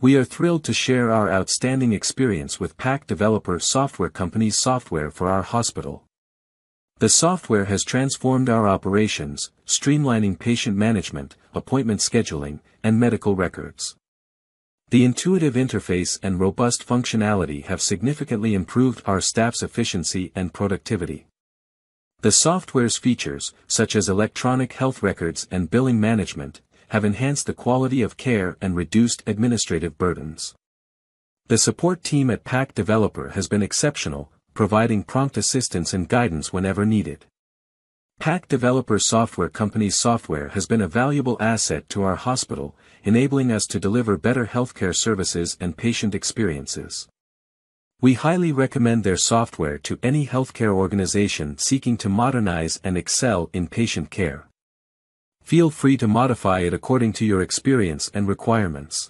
We are thrilled to share our outstanding experience with Pak Developer Software Company's software for our hospital. The software has transformed our operations, streamlining patient management, appointment scheduling, and medical records. The intuitive interface and robust functionality have significantly improved our staff's efficiency and productivity. The software's features, such as electronic health records and billing management, have enhanced the quality of care and reduced administrative burdens. The support team at Pak Developer has been exceptional, providing prompt assistance and guidance whenever needed. Pak Developer Software Company's software has been a valuable asset to our hospital, enabling us to deliver better healthcare services and patient experiences. We highly recommend their software to any healthcare organization seeking to modernize and excel in patient care. Feel free to modify it according to your experience and requirements.